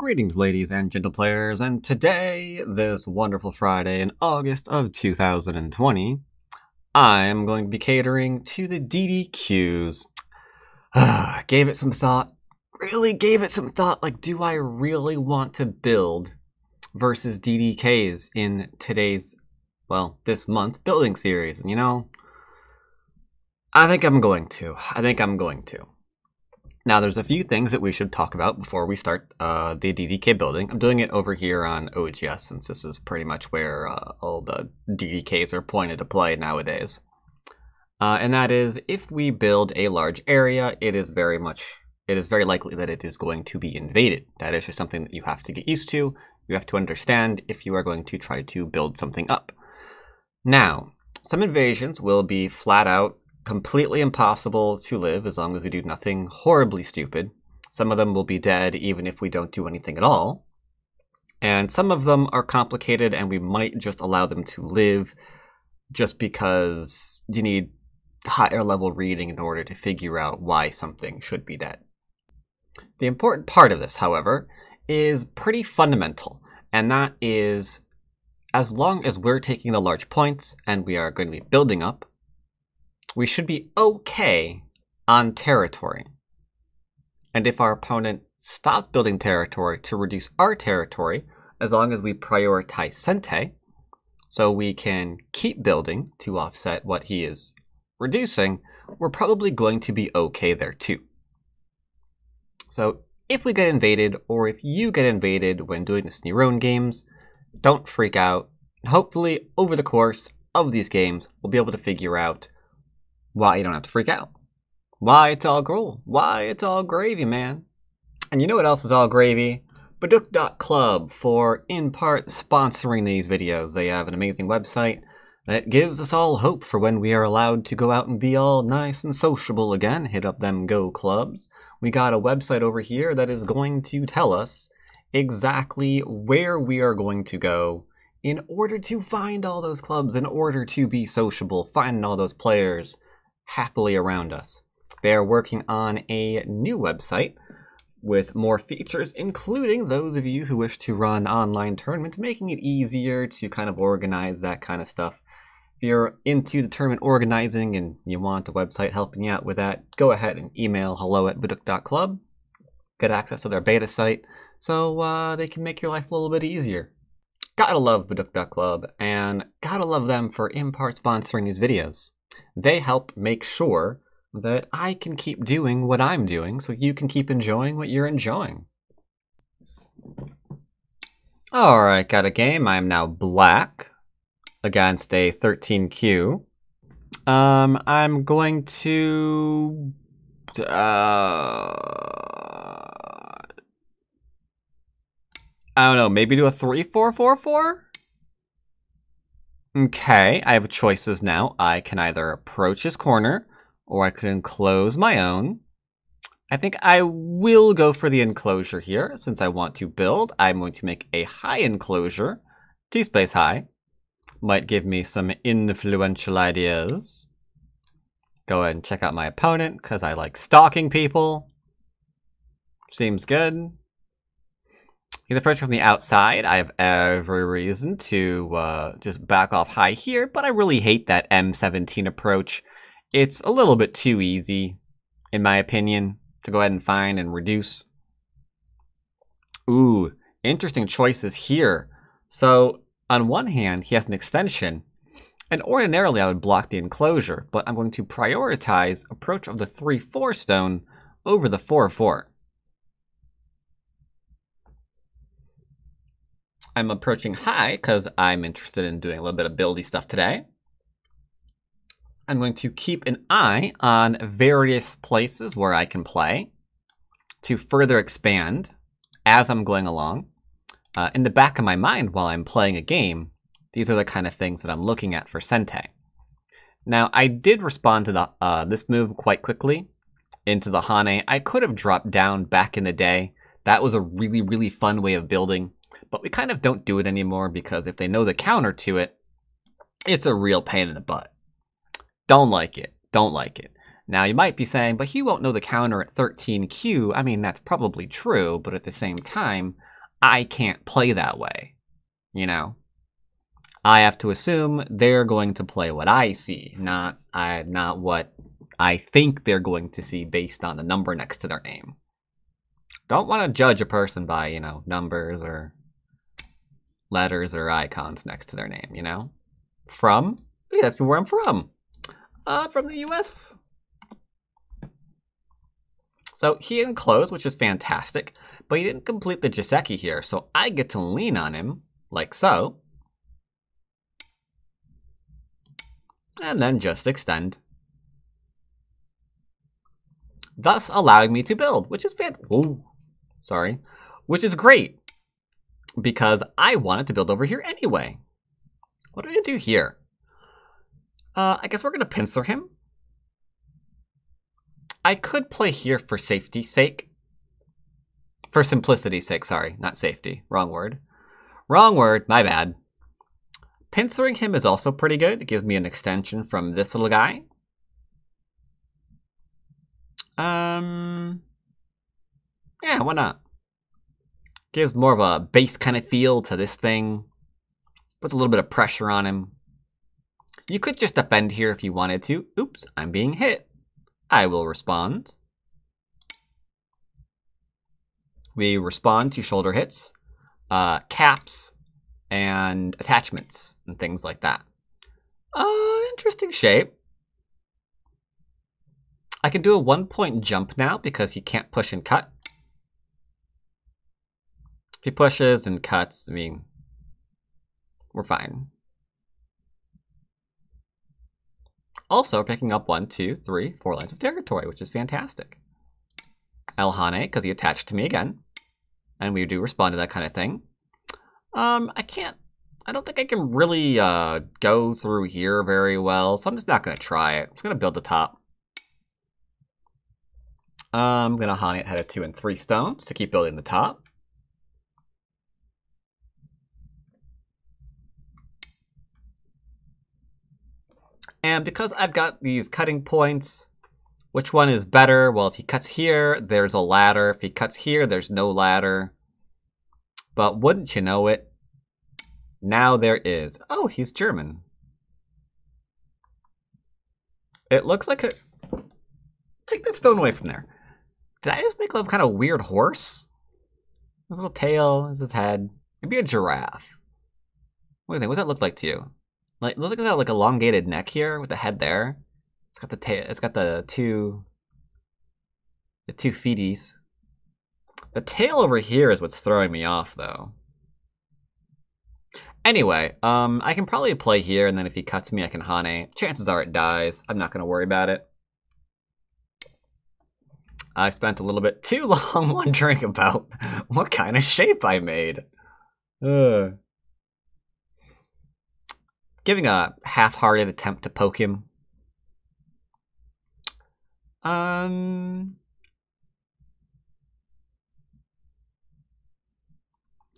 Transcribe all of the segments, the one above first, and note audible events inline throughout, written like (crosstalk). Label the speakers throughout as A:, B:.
A: Greetings, ladies and gentle players, and today, this wonderful Friday in August of 2020, I'm going to be catering to the DDKs. (sighs) gave it some thought, really gave it some thought, like, do I really want to build versus DDKs in today's, well, this month's building series? And you know, I think I'm going to. I think I'm going to. Now, there's a few things that we should talk about before we start uh, the DDK building. I'm doing it over here on OGS since this is pretty much where uh, all the DDKs are pointed to play nowadays. Uh, and that is, if we build a large area, it is very much, it is very likely that it is going to be invaded. That is just something that you have to get used to. You have to understand if you are going to try to build something up. Now, some invasions will be flat out completely impossible to live as long as we do nothing horribly stupid. Some of them will be dead even if we don't do anything at all. And some of them are complicated and we might just allow them to live just because you need higher level reading in order to figure out why something should be dead. The important part of this, however, is pretty fundamental, and that is as long as we're taking the large points and we are going to be building up, we should be okay on territory. And if our opponent stops building territory to reduce our territory, as long as we prioritize Sente, so we can keep building to offset what he is reducing, we're probably going to be okay there too. So if we get invaded, or if you get invaded when doing the Sneeron games, don't freak out. Hopefully, over the course of these games, we'll be able to figure out why you don't have to freak out. Why it's all cool. Why it's all gravy, man. And you know what else is all gravy? Baduk.club for in part sponsoring these videos. They have an amazing website that gives us all hope for when we are allowed to go out and be all nice and sociable again. Hit up them Go clubs. We got a website over here that is going to tell us exactly where we are going to go in order to find all those clubs, in order to be sociable, finding all those players happily around us. They are working on a new website with more features, including those of you who wish to run online tournaments, making it easier to kind of organize that kind of stuff. If you're into the tournament organizing and you want a website helping you out with that, go ahead and email hello at baduk.club. Get access to their beta site so uh, they can make your life a little bit easier. Gotta love baduk.club, and gotta love them for in part sponsoring these videos. They help make sure that I can keep doing what I'm doing so you can keep enjoying what you're enjoying. Alright, got a game. I am now black against a 13Q. Um, I'm going to... Uh, I don't know, maybe do a 3-4-4-4? Okay, I have choices now. I can either approach his corner, or I could enclose my own. I think I will go for the enclosure here. Since I want to build, I'm going to make a high enclosure, two space high. Might give me some influential ideas. Go ahead and check out my opponent, because I like stalking people. Seems good. He's approaching from the outside. I have every reason to uh, just back off high here, but I really hate that M17 approach. It's a little bit too easy, in my opinion, to go ahead and find and reduce. Ooh, interesting choices here. So, on one hand, he has an extension, and ordinarily I would block the enclosure, but I'm going to prioritize approach of the 3-4 stone over the 4-4. I'm approaching high because I'm interested in doing a little bit of buildy stuff today. I'm going to keep an eye on various places where I can play to further expand as I'm going along. Uh, in the back of my mind while I'm playing a game, these are the kind of things that I'm looking at for Sente. Now, I did respond to the, uh, this move quite quickly into the Hane. I could have dropped down back in the day. That was a really, really fun way of building. But we kind of don't do it anymore because if they know the counter to it, it's a real pain in the butt. Don't like it. Don't like it. Now, you might be saying, but he won't know the counter at 13Q. I mean, that's probably true, but at the same time, I can't play that way, you know? I have to assume they're going to play what I see, not I not what I think they're going to see based on the number next to their name. Don't want to judge a person by, you know, numbers or letters or icons next to their name, you know? From? Yeah, that's where I'm from. Uh, from the US. So he didn't close, which is fantastic, but he didn't complete the Joseki here, so I get to lean on him, like so. And then just extend. Thus allowing me to build, which is fan- sorry. Which is great, because I wanted to build over here anyway. What are we gonna do here? Uh, I guess we're gonna pincer him. I could play here for safety's sake. For simplicity's sake, sorry, not safety. Wrong word. Wrong word, my bad. Pincering him is also pretty good. It gives me an extension from this little guy. Um, yeah, why not? Gives more of a base kind of feel to this thing. Puts a little bit of pressure on him. You could just defend here if you wanted to. Oops, I'm being hit. I will respond. We respond to shoulder hits, uh, caps, and attachments, and things like that. Uh, interesting shape. I can do a one point jump now because he can't push and cut. If he pushes and cuts, I mean, we're fine. Also picking up one, two, three, four lines of territory, which is fantastic. I'll Hane, because he attached to me again. And we do respond to that kind of thing. Um, I can't, I don't think I can really uh, go through here very well, so I'm just not going to try it. I'm just going to build the top. I'm going to Hane it head of two and three stones to keep building the top. And because I've got these cutting points, which one is better? Well, if he cuts here, there's a ladder. If he cuts here, there's no ladder. But wouldn't you know it? Now there is. Oh, he's German. It looks like a... Take that stone away from there. Did I just make a kind of weird horse? His little tail, is his head. Maybe a giraffe. What do you think? What does that look like to you? Like, look at that like elongated neck here with the head there. It's got the tail. It's got the two, the two feeties. The tail over here is what's throwing me off, though. Anyway, um, I can probably play here, and then if he cuts me, I can Hane. Chances are it dies. I'm not going to worry about it. I spent a little bit too (laughs) long wondering about what kind of shape I made. Ugh giving a half-hearted attempt to poke him. Um.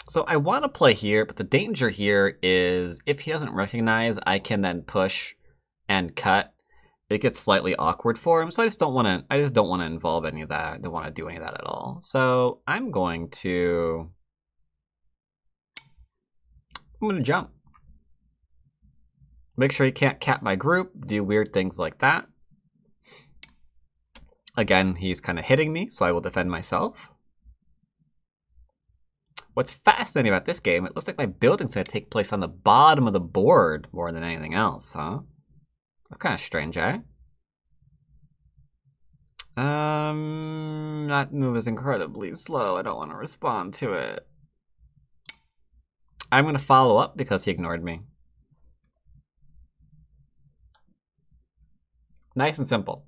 A: So I want to play here, but the danger here is if he doesn't recognize, I can then push and cut. It gets slightly awkward for him, so I just don't want to. I just don't want to involve any of that. I don't want to do any of that at all. So I'm going to. I'm going to jump. Make sure you can't cap my group, do weird things like that. Again, he's kind of hitting me, so I will defend myself. What's fascinating about this game, it looks like my building's going to take place on the bottom of the board more than anything else, huh? That's kind of strange, eh? Um, that move is incredibly slow. I don't want to respond to it. I'm going to follow up because he ignored me. Nice and simple.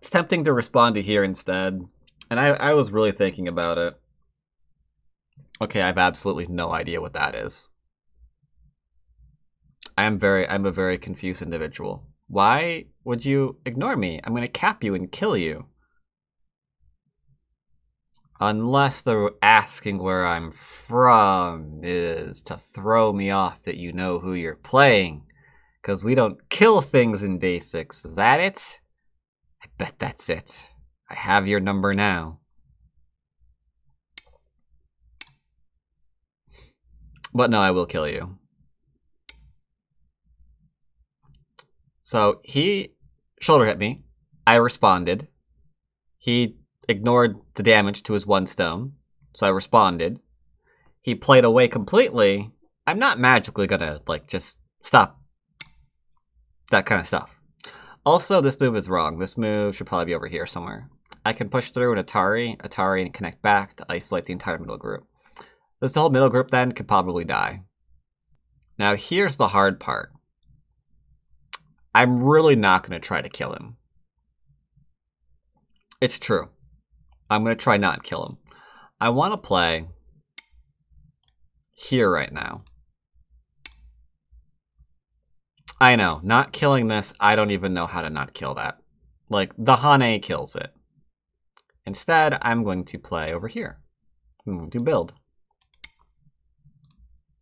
A: It's tempting to respond to here instead. And I, I was really thinking about it. Okay, I have absolutely no idea what that is. I am very I'm a very confused individual. Why would you ignore me? I'm gonna cap you and kill you. Unless the asking where I'm from is to throw me off that you know who you're playing. Because we don't kill things in basics. Is that it? I bet that's it. I have your number now. But no, I will kill you. So he shoulder hit me. I responded. He ignored the damage to his one stone, so I responded. He played away completely. I'm not magically gonna, like, just stop that kind of stuff. Also, this move is wrong. This move should probably be over here somewhere. I can push through an Atari, Atari, and connect back to isolate the entire middle group. This whole middle group then could probably die. Now here's the hard part. I'm really not going to try to kill him. It's true. I'm going to try not to kill him. I want to play here right now. I know, not killing this, I don't even know how to not kill that. Like, the Hane kills it. Instead, I'm going to play over here. I'm going to build.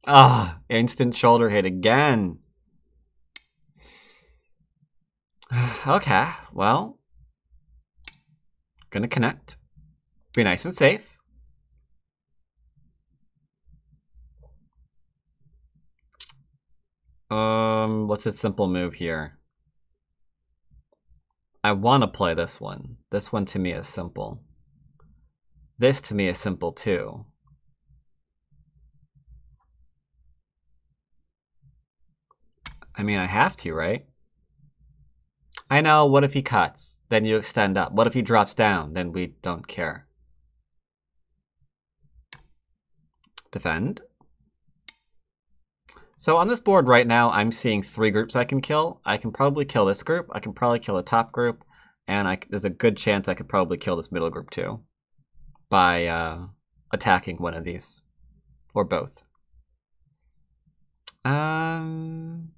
A: Ah, oh, instant shoulder hit again. (sighs) okay, well, gonna connect. Be nice and safe. Um, what's a simple move here? I want to play this one. This one to me is simple. This to me is simple too. I mean, I have to, right? I know, what if he cuts? Then you extend up. What if he drops down? Then we don't care. Defend. So on this board right now, I'm seeing three groups I can kill. I can probably kill this group. I can probably kill the top group. And I, there's a good chance I could probably kill this middle group too. By uh, attacking one of these. Or both. Um...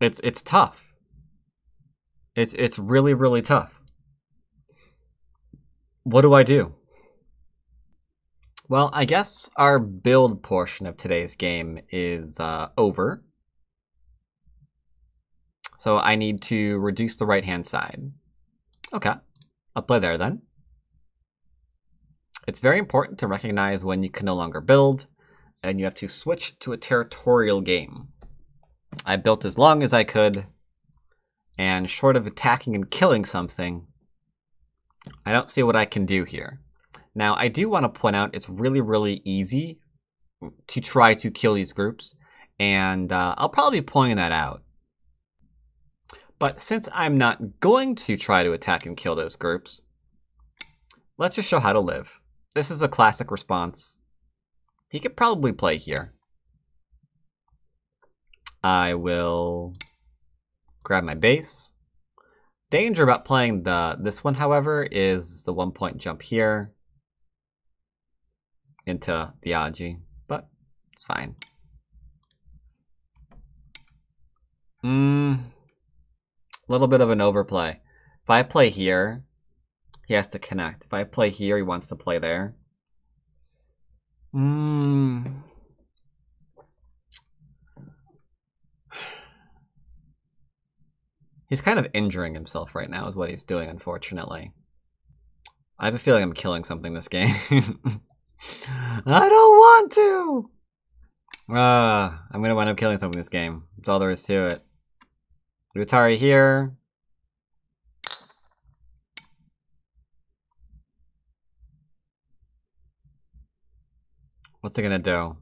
A: It's it's tough. It's it's really really tough. What do I do? Well, I guess our build portion of today's game is uh, over. So I need to reduce the right-hand side. Okay, I'll play there then. It's very important to recognize when you can no longer build, and you have to switch to a territorial game. I built as long as I could, and short of attacking and killing something, I don't see what I can do here. Now, I do want to point out it's really, really easy to try to kill these groups, and uh, I'll probably be pointing that out. But since I'm not going to try to attack and kill those groups, let's just show how to live. This is a classic response. He could probably play here. I will grab my base. Danger about playing the this one, however, is the one point jump here into the Aji, but it's fine. Hmm, a little bit of an overplay. If I play here, he has to connect. If I play here, he wants to play there. Hmm. He's kind of injuring himself right now is what he's doing, unfortunately. I have a feeling I'm killing something this game. (laughs) I don't want to! Uh, I'm gonna wind up killing something this game. That's all there is to it. Atari here. What's it gonna do?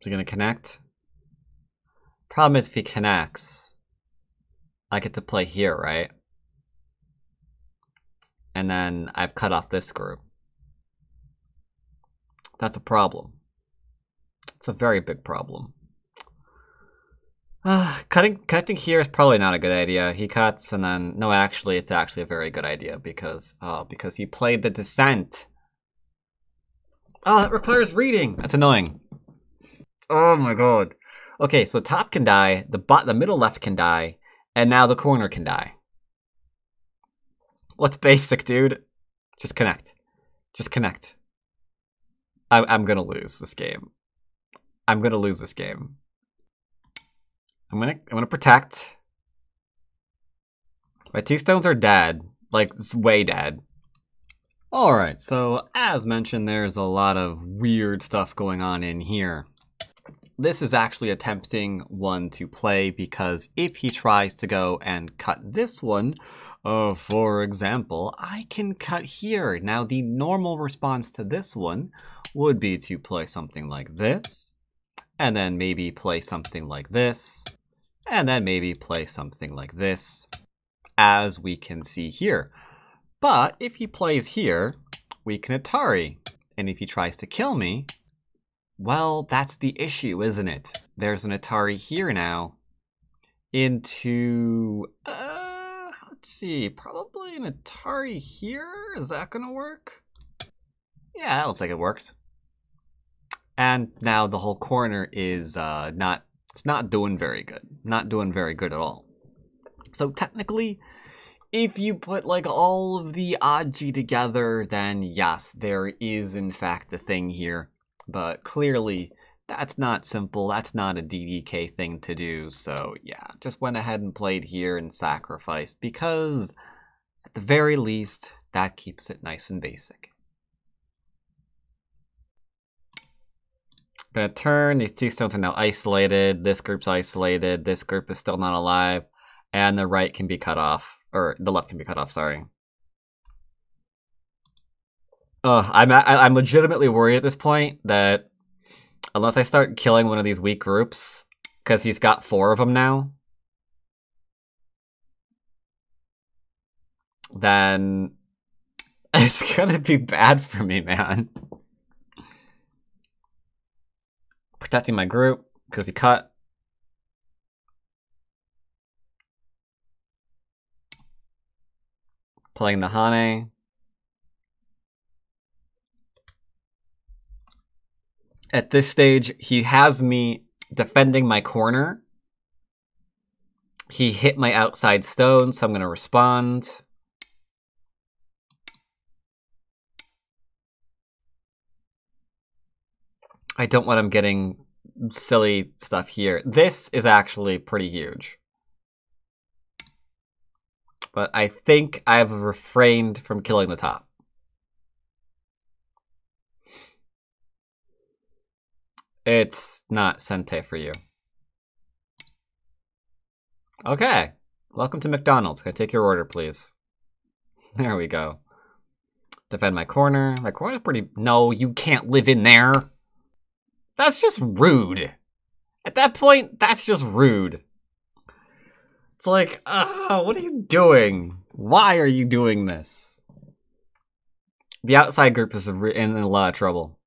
A: Is it gonna connect? Problem is if he connects, I get to play here, right? And then I've cut off this group. That's a problem. It's a very big problem. Uh, (sighs) cutting connecting here is probably not a good idea. He cuts and then no, actually, it's actually a very good idea because uh, because he played the descent. Oh, that requires reading. That's annoying. Oh my god. Okay, so top can die, the bot, the middle left can die, and now the corner can die. What's basic, dude? Just connect. Just connect. I'm, I'm gonna lose this game. I'm gonna lose this game. I'm gonna I'm gonna protect. My two stones are dead. Like, it's way dead. Alright, so as mentioned, there's a lot of weird stuff going on in here. This is actually a tempting one to play because if he tries to go and cut this one, uh, for example, I can cut here. Now, the normal response to this one would be to play something like this, and then maybe play something like this, and then maybe play something like this, as we can see here. But if he plays here, we can Atari. And if he tries to kill me, well, that's the issue, isn't it? There's an Atari here now. Into, uh, let's see, probably an Atari here? Is that gonna work? Yeah, that looks like it works. And now the whole corner is uh, not, it's not doing very good. Not doing very good at all. So technically, if you put like all of the Aji together, then yes, there is in fact a thing here. But clearly, that's not simple. That's not a DDK thing to do. So yeah, just went ahead and played here and sacrificed because at the very least, that keeps it nice and basic. Gonna turn, these two stones are now isolated, this group's isolated, this group is still not alive, and the right can be cut off or the left can be cut off. Sorry. I'm I'm legitimately worried at this point that unless I start killing one of these weak groups, because he's got four of them now, then (laughs) it's gonna be bad for me, man. Protecting my group because he cut. playing the Hane. At this stage, he has me defending my corner. He hit my outside stone, so I'm going to respond. I don't want him getting silly stuff here. This is actually pretty huge but I think I've refrained from killing the top. It's not Sente for you. Okay. Welcome to McDonald's. Can I take your order, please? (laughs) There we go. Defend my corner. My corner's pretty... No, you can't live in there. That's just rude. At that point, that's just rude. It's like, ah, what are you doing? Why are you doing this? The outside group is in a lot of trouble.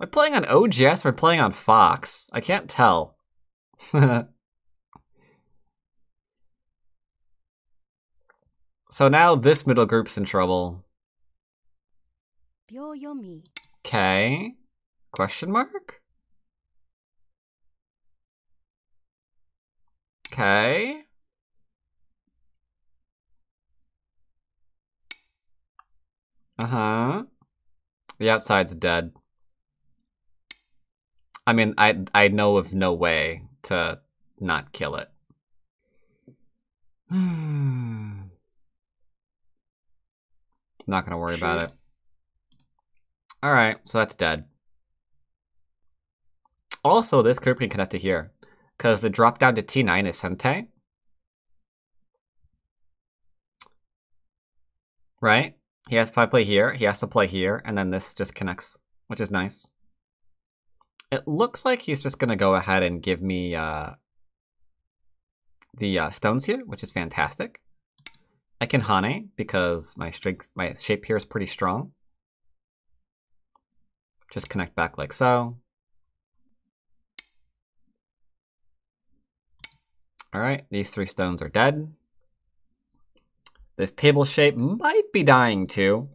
A: Am I playing on OGS or am I playing on Fox? I can't tell. (laughs) so now this middle group's in trouble. Okay. Question mark? Okay. Uh-huh. The outside's dead. I mean, I I know of no way to not kill it. I'm (sighs) not gonna worry about it. Alright, so that's dead. Also, this group can connect to here. Because the drop down to T9 is Sente. Right? He has, if I play here, he has to play here, and then this just connects, which is nice. It looks like he's just going to go ahead and give me uh, the uh, stones here, which is fantastic. I can Hane because my strength, my shape here is pretty strong. Just connect back like so. All right, these three stones are dead. This table shape might be dying too.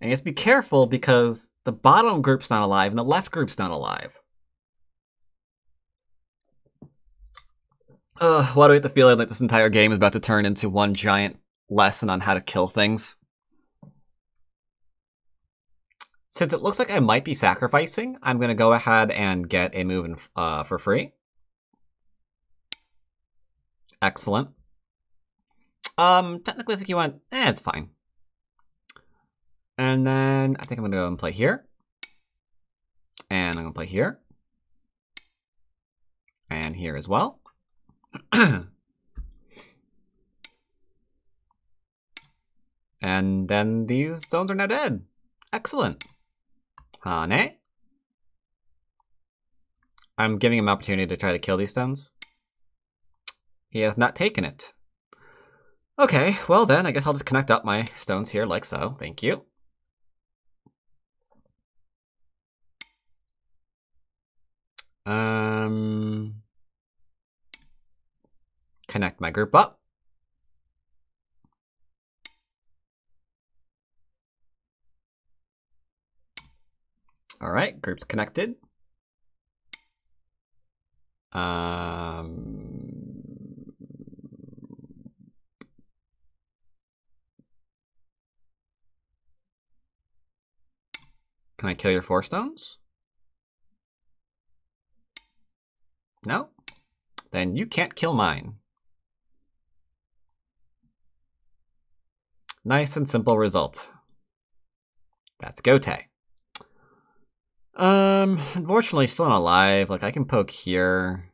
A: And you have to be careful because the bottom group's not alive and the left group's not alive. Ugh, why do I get the feeling like this entire game is about to turn into one giant lesson on how to kill things? Since it looks like I might be sacrificing, I'm going to go ahead and get a move in, uh, for free. Excellent. Um, technically I think you went, eh, it's fine. And then I think I'm gonna go and play here. And I'm gonna play here. And here as well. (clears throat) and then these stones are now dead. Excellent. Hane. I'm giving him opportunity to try to kill these stones. He has not taken it. Okay, well then, I guess I'll just connect up my stones here like so. Thank you. Um, connect my group up. All right, group's connected. Um, can I kill your four stones? No? Then you can't kill mine. Nice and simple result. That's Gote. Um, unfortunately, still not alive. Like, I can poke here.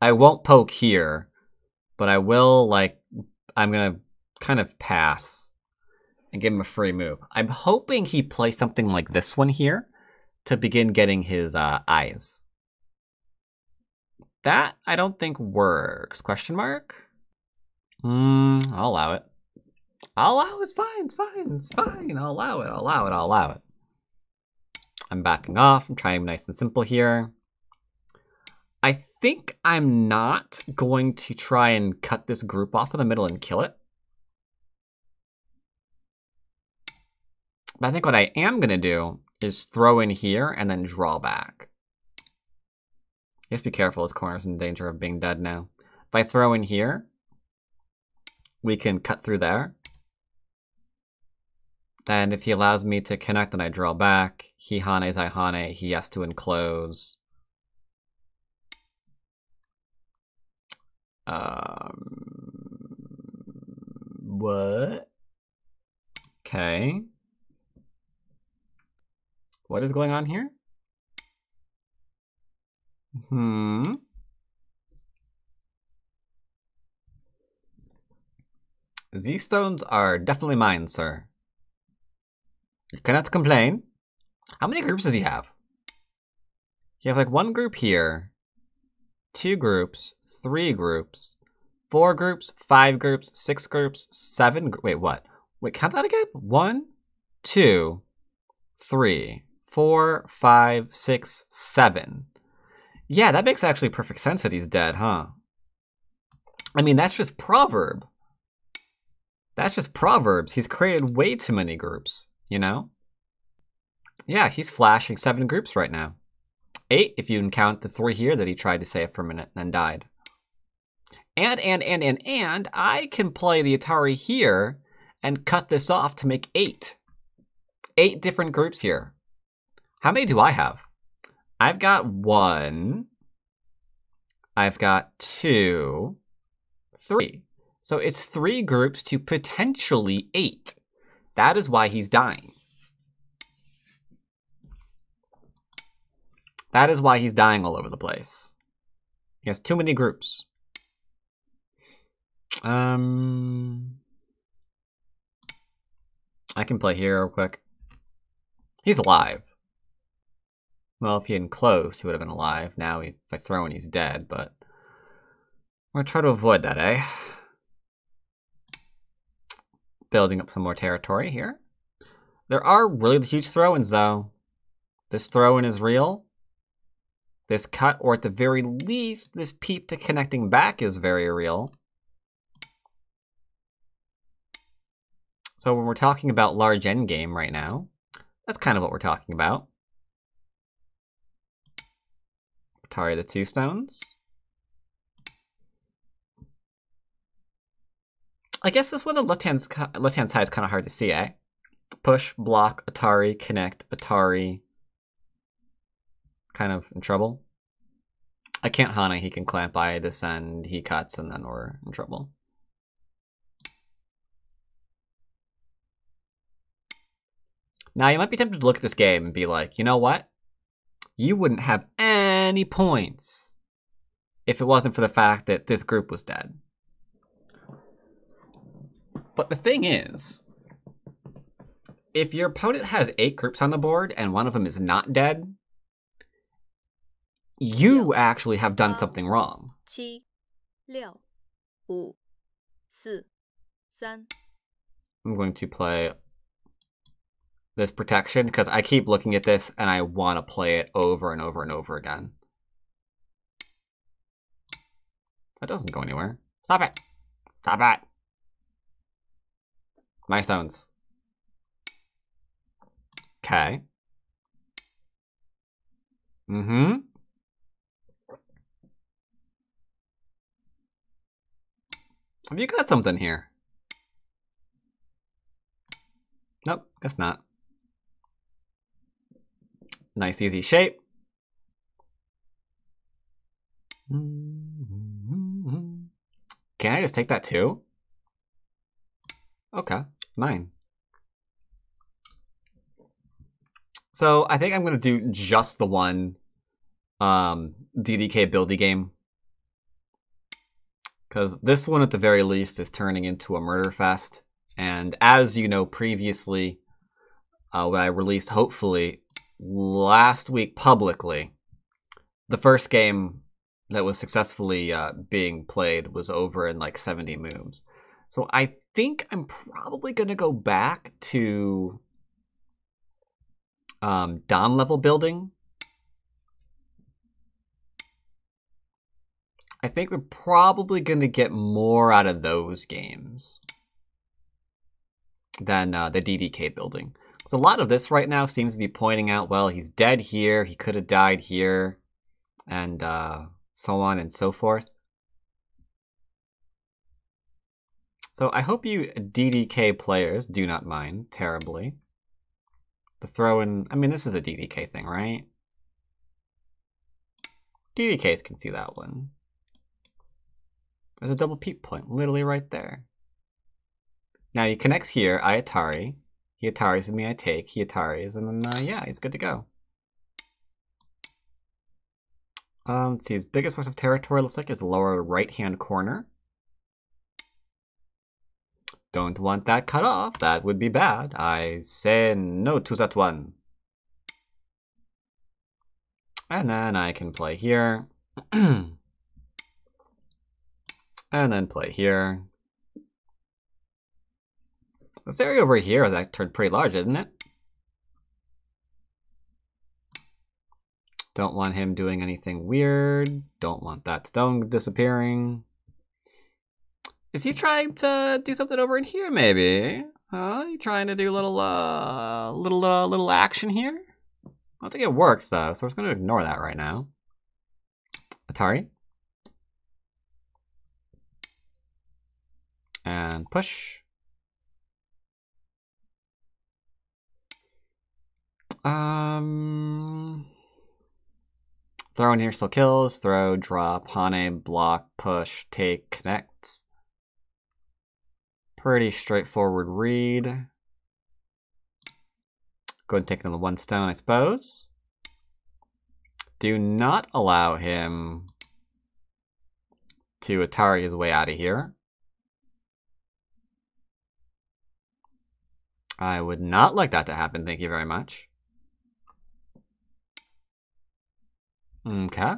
A: I won't poke here, but I will, like, I'm gonna kind of pass and give him a free move. I'm hoping he plays something like this one here to begin getting his uh, eyes. That I don't think works. Question mark? Hmm, I'll allow it. I'll allow it. It's fine. It's fine. It's fine. I'll allow it. I'll allow it. I'll allow it. I'm backing off. I'm trying nice and simple here. I think I'm not going to try and cut this group off in the middle and kill it. But I think what I am going to do is throw in here and then draw back. Just be careful, this corner's in danger of being dead now. If I throw in here, we can cut through there. And if he allows me to connect and I draw back, he hanes I hane, he has to enclose. Um, what? Okay. What is going on here? Hmm. These stones are definitely mine, sir. You cannot complain. How many groups does he have? He has like one group here, two groups, three groups, four groups, five groups, six groups, seven. Wait, what? Wait, count that again. One, two, three, four, five, six, seven. Yeah, that makes actually perfect sense that he's dead, huh? I mean, that's just proverb. That's just proverbs. He's created way too many groups, you know? Yeah, he's flashing seven groups right now. Eight if you can count the three here that he tried to save for a minute and then died. And, and, and, and, and, I can play the Atari here and cut this off to make eight. Eight different groups here. How many do I have? I've got one. I've got two. Three. So it's three groups to potentially eight. That is why he's dying. That is why he's dying all over the place. He has too many groups. Um, I can play here real quick. He's alive. Well, if he hadn't closed, he would have been alive. Now, if I throw in, he's dead, but... We're gonna try to avoid that, eh? Building up some more territory here. There are really huge throw-ins, though. This throw-in is real. This cut, or at the very least, this peep to connecting back is very real. So when we're talking about large endgame right now, that's kind of what we're talking about. Tari the Two Stones. I guess this one on left hand left hand side is kind of hard to see, eh? Push, block, Atari, connect, Atari. Kind of in trouble. I can't Hane. He can clamp. I descend. He cuts, and then we're in trouble. Now you might be tempted to look at this game and be like, you know what? You wouldn't have points if it wasn't for the fact that this group was dead. But the thing is, if your opponent has eight groups on the board and one of them is not dead, you actually have done something wrong.
B: 七、六、五、四、三。
A: I'm going to play this protection because I keep looking at this and I want to play it over and over and over again. That doesn't go anywhere. Stop it! Stop it! My stones. Okay. Mm-hmm. Have you got something here? Nope, guess not. Nice easy shape. Can I just take that too? Okay, mine. So I think I'm gonna do just the one um, DDK buildy game. Because this one at the very least is turning into a murder fest. And as you know previously, uh, when I released hopefully last week publicly, the first game that was successfully uh, being played was over in like 70 moves. So I think I'm probably going to go back to um, Dom level building. I think we're probably going to get more out of those games than uh, the DDK building. So a lot of this right now seems to be pointing out, well, he's dead here, he could have died here, and uh, so on and so forth. So I hope you DDK players do not mind terribly. The throw in, I mean, this is a DDK thing, right? DDKs can see that one. There's a double peep point, literally right there. Now he connects here, I Atari. He Ataris and me I take, he Ataris, and then uh, yeah, he's good to go. Um, let's see, his biggest source of territory looks like is lower right hand corner. Don't want that cut off, that would be bad. I say no to that one. And then I can play here. (clears throat) and then play here. This area over here that turned pretty large, isn't it? Don't want him doing anything weird. Don't want that stone disappearing. Is he trying to do something over in here, maybe? Huh? You trying to do a little, uh, little, uh, little action here? I don't think it works, though, so we're just going to ignore that right now. Atari. And push. Um, throw in here still kills. Throw, drop, Hane, block, push, take, connect. Pretty straightforward read. Go ahead and take another one stone, I suppose. Do not allow him to Atari his way out of here. I would not like that to happen, thank you very much. Okay.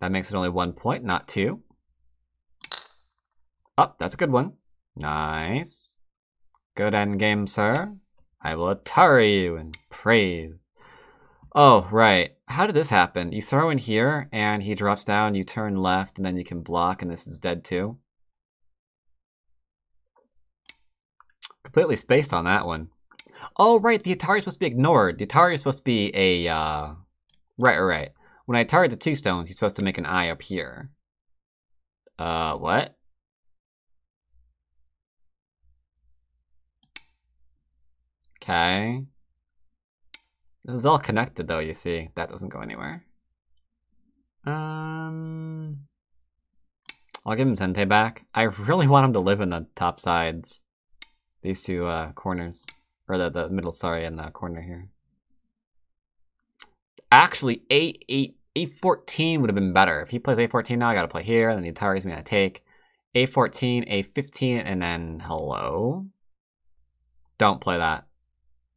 A: That makes it only one point, not two. Oh, that's a good one. Nice. Good end game, sir. I will Atari you and praise. Oh, right. How did this happen? You throw in here, and he drops down, you turn left, and then you can block, and this is dead too. Completely spaced on that one. Oh, right, the Atari is supposed to be ignored. The Atari is supposed to be a, uh... Right, right. When I target the two stones, he's supposed to make an eye up here. Uh, what? Okay. This is all connected though, you see. That doesn't go anywhere. Um... I'll give him Sente back. I really want him to live in the top sides. These two uh, corners. Or the, the middle, sorry, in the corner here. Actually, a 8, A14 would have been better. If he plays A14 now, I gotta play here, and then the Atari's gonna take A14, A15, and then hello? Don't play that.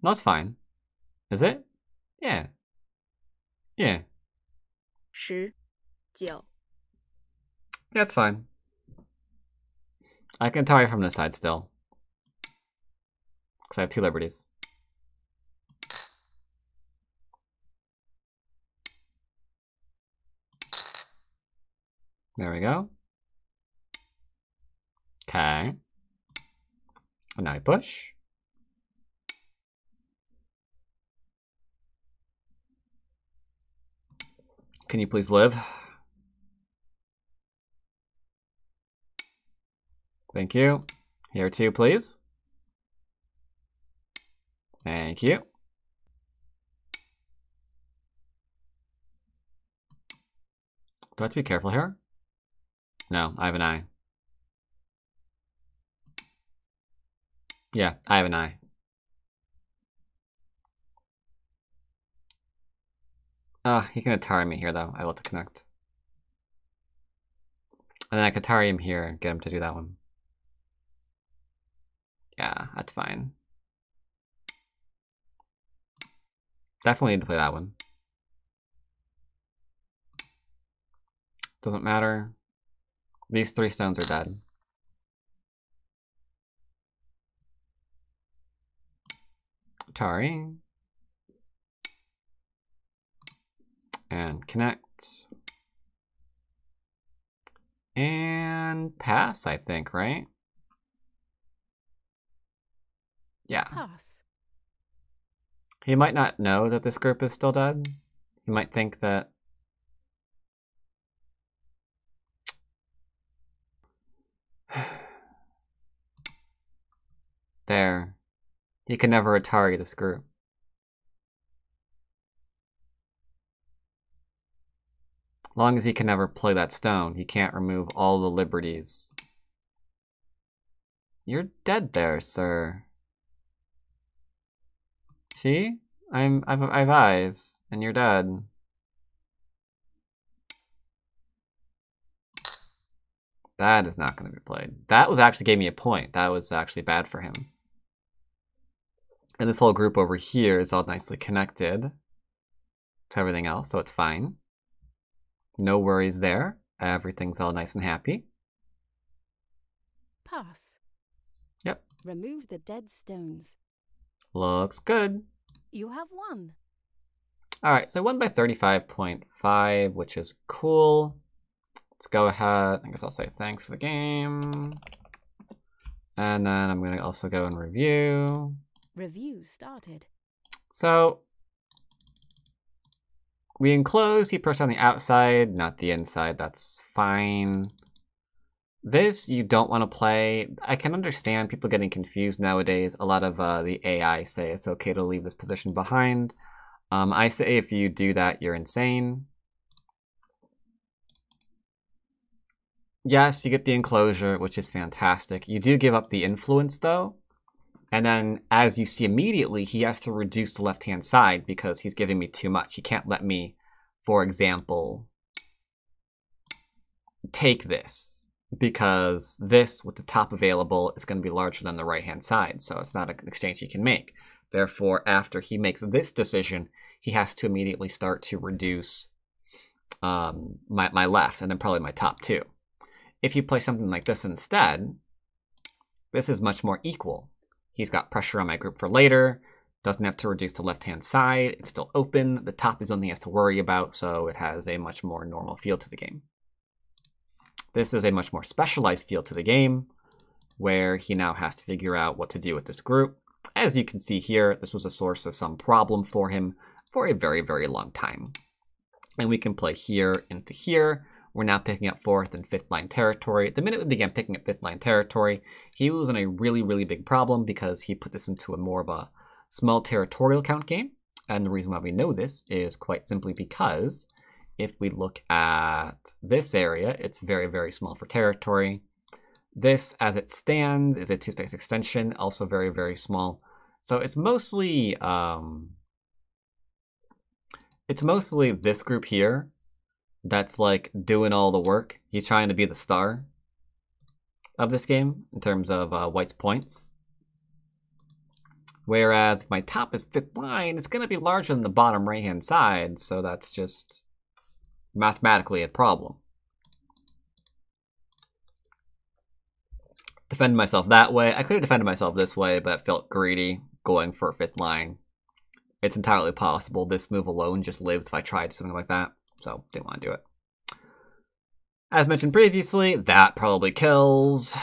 A: No, it's fine. Is it? Yeah. Yeah.
B: 十九
A: Yeah, it's fine. I can Atari from the side still. Because I have two liberties. There we go. Okay. And now I push. Can you please live? Thank you. Here too, please. Thank you. Do I have to be careful here? No, I have an eye. Yeah, I have an eye. Ah, he can Atari me here though. I will to connect. And then I can Atari him here and get him to do that one. Yeah, that's fine. Definitely need to play that one. Doesn't matter. These three stones are dead. Atari. And connect. And pass, I think, right? Yeah.
C: Pass.
A: He might not know that this group is still dead. He might think that. There. He can never Atari this group. Long as he can never play that stone, he can't remove all the liberties. You're dead there, sir. See? I'm I've I've eyes, and you're dead. That is not going to be played. That was actually gave me a point. That was actually bad for him. And this whole group over here is all nicely connected to everything else, so it's fine. No worries there. Everything's all nice and happy.
C: Pass.
A: Yep.
C: Remove the dead stones.
A: Looks good.
C: You have won.
A: All right, so I won by 35.5, which is cool. Let's go ahead. I guess I'll say thanks for the game. And then I'm going to also go and review.
C: Review started.
A: So we enclose, he pushed on the outside, not the inside. That's fine. This you don't want to play. I can understand people getting confused nowadays. A lot of uh, the AI say it's okay to leave this position behind. Um, I say if you do that, you're insane. Yes, you get the enclosure, which is fantastic. You do give up the influence, though. And then, as you see immediately, he has to reduce the left-hand side because he's giving me too much. He can't let me, for example, take this because this, with the top available, is going to be larger than the right-hand side. So it's not an exchange he can make. Therefore, after he makes this decision, he has to immediately start to reduce um, my, my left and then probably my top too. If you play something like this instead, this is much more equal. He's got pressure on my group for later, doesn't have to reduce the left-hand side, it's still open, the top is only has to worry about, so it has a much more normal feel to the game. This is a much more specialized feel to the game, where he now has to figure out what to do with this group. As you can see here, this was a source of some problem for him for a very, very long time. And we can play here into here. We're now picking up fourth and fifth line territory. The minute we began picking up fifth line territory, he was in a really, really big problem because he put this into a more of a small territorial count game. And the reason why we know this is quite simply because if we look at this area, it's very, very small for territory. This, as it stands, is a two-space extension, also very, very small. So it's mostly um it's mostly this group here that's like doing all the work. He's trying to be the star of this game in terms of uh, White's points. Whereas my top is fifth line, it's going to be larger than the bottom right hand side, so that's just mathematically a problem. Defend myself that way. I could have defended myself this way, but felt greedy going for a fifth line. It's entirely possible this move alone just lives if I tried something like that, so didn't want to do it. As mentioned previously, that probably kills.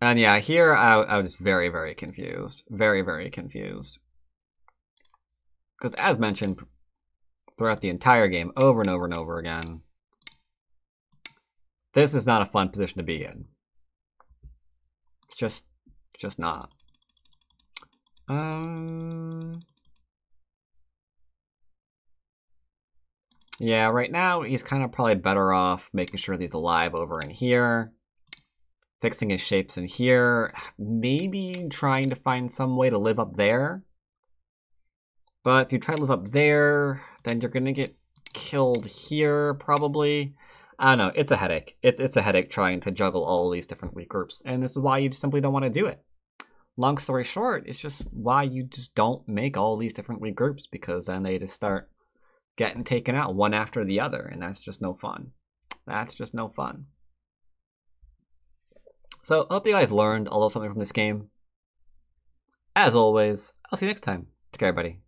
A: And yeah, here I, I was very, very confused. Very, very confused. Because as mentioned throughout the entire game, over and over and over again, this is not a fun position to be in. It's just, just not. Um... Yeah, right now he's kind of probably better off making sure that he's alive over in here. Fixing his shapes in here. Maybe trying to find some way to live up there. But if you try to live up there, then you're going to get killed here, probably. I don't know. It's a headache. It's, it's a headache trying to juggle all these different weak groups. And this is why you simply don't want to do it. Long story short, it's just why you just don't make all these different weak groups. Because then they just start getting taken out one after the other, and that's just no fun. That's just no fun. So, I hope you guys learned a little something from this game. As always, I'll see you next time. Take care, everybody.